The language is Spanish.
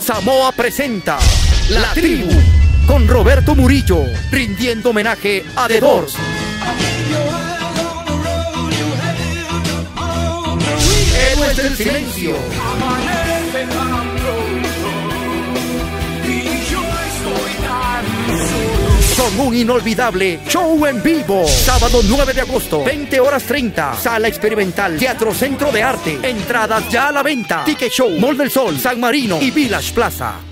Samoa presenta La Tribu con Roberto Murillo, rindiendo homenaje a The Doors. Héroes del silencio. Con un inolvidable show en vivo. Sábado 9 de agosto, 20 horas 30. Sala experimental, Teatro Centro de Arte. Entradas ya a la venta. Ticket Show, Mall del Sol, San Marino y Village Plaza.